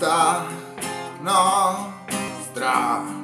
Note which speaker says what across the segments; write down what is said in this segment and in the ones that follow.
Speaker 1: Costa Nostra.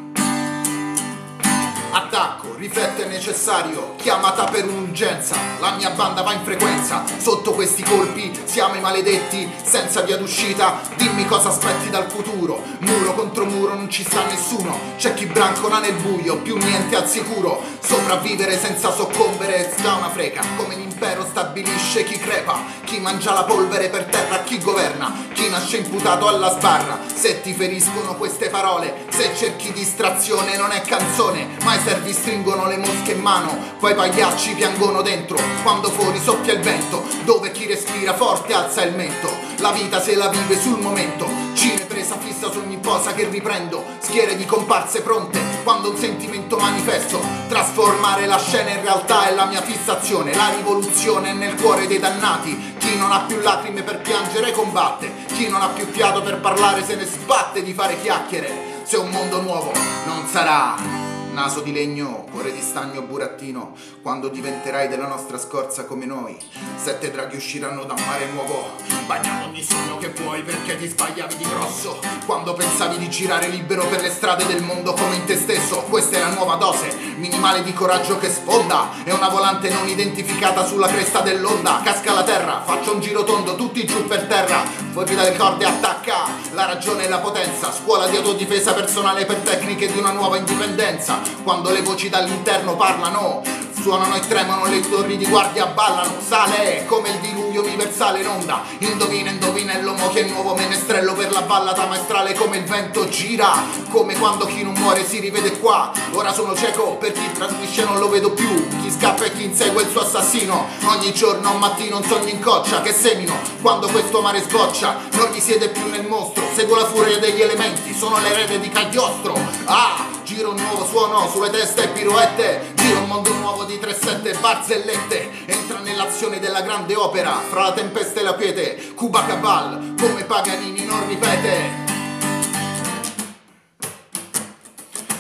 Speaker 1: Attacco, riflette è necessario, chiamata per un'urgenza, la mia banda va in frequenza, sotto questi colpi siamo i maledetti, senza via d'uscita, dimmi cosa aspetti dal futuro, muro contro muro non ci sta nessuno, c'è chi brancona nel buio, più niente al sicuro, sopravvivere senza soccombere sta una freca, come l'impero stabilisce chi crepa, chi mangia la polvere per terra, chi governa, chi nasce imputato alla sbarra, se ti feriscono queste parole, se cerchi distrazione non è canzone, mai servi stringono le mosche in mano, poi i pagliacci piangono dentro, quando fuori soffia il vento, dove chi respira forte alza il mento, la vita se la vive sul momento, cine presa fissa su ogni posa che riprendo, schiere di comparse pronte, quando un sentimento manifesto, trasformare la scena in realtà è la mia fissazione, la rivoluzione è nel cuore dei dannati, chi non ha più lacrime per piangere combatte, chi non ha più fiato per parlare se ne sbatte di fare chiacchiere, se un mondo nuovo non sarà naso di legno, cuore di stagno burattino, quando diventerai della nostra scorza come noi, sette draghi usciranno da un mare nuovo, bagnando ogni sogno che puoi perché ti sbagliavi di grosso, quando pensavi di girare libero per le strade del mondo come in te stesso, questa è la nuova dose, minimale di coraggio che sfonda, è una volante non identificata sulla cresta dell'onda, casca la terra, faccio un giro tondo, tutti giù per terra, fuori dalle corde attacca, la ragione e la potenza, scuola di autodifesa personale per tecniche di una nuova indipendenza, quando le voci dall'interno parlano suonano e tremano le torri di guardia ballano. Sale come il diluvio universale in onda. Indovina indovina l'uomo che è nuovo menestrello per la ballata maestrale come il vento gira. Come quando chi non muore si rivede qua. Ora sono cieco per chi trasmisce non lo vedo più. Chi scappa e chi insegue il suo assassino. Ogni giorno un mattino un sogno in coccia che semino. Quando questo mare sboccia non risiede più nel mostro. Seguo la furia degli elementi sono l'erede di Cagliostro. Ah Giro un nuovo suono sulle teste e pirouette. Giro un mondo nuovo di 3-7 barzellette. Entra nell'azione della grande opera Fra la tempesta e la quiete. Cuba Cabal come Paganini non ripete.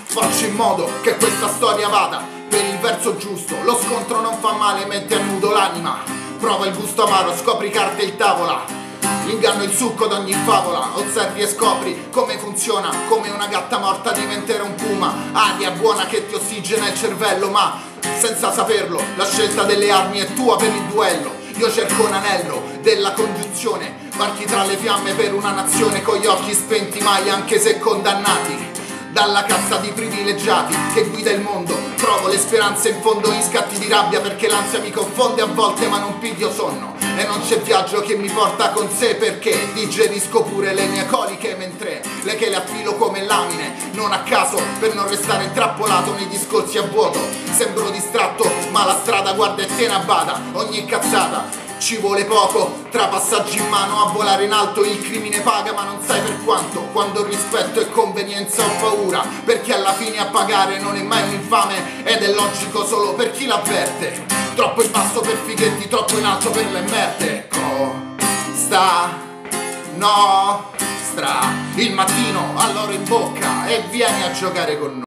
Speaker 1: Faccio in modo che questa storia vada. Per il verso giusto Lo scontro non fa male, mette a nudo l'anima. Prova il gusto amaro, scopri carte in tavola L'inganno è il succo d'ogni favola, osservi e scopri come funziona, come una gatta morta diventerà un puma, aria buona che ti ossigena il cervello, ma senza saperlo, la scelta delle armi è tua per il duello. Io cerco un anello della congiunzione, varchi tra le fiamme per una nazione con gli occhi spenti mai anche se condannati dalla cassa di privilegiati che guida il mondo. Trovo le speranze in fondo in scatti di rabbia perché l'ansia mi confonde a volte ma non piglio sonno. E non c'è viaggio che mi porta con sé perché digerisco pure le mie coliche mentre le che le affilo come lamine. Non a caso per non restare intrappolato nei discorsi a vuoto. Sembro distratto ma la strada guarda e te ne bada. Ogni cazzata ci vuole poco, tra passaggi in mano a volare in alto il crimine paga ma non sai per quanto, quando rispetto è convenienza o paura, perché alla fine a pagare non è mai un infame ed è logico solo per chi l'avverte, troppo in basso per fighetti, troppo in alto per le merte, costa, nostra, il mattino all'oro in bocca e vieni a giocare con noi.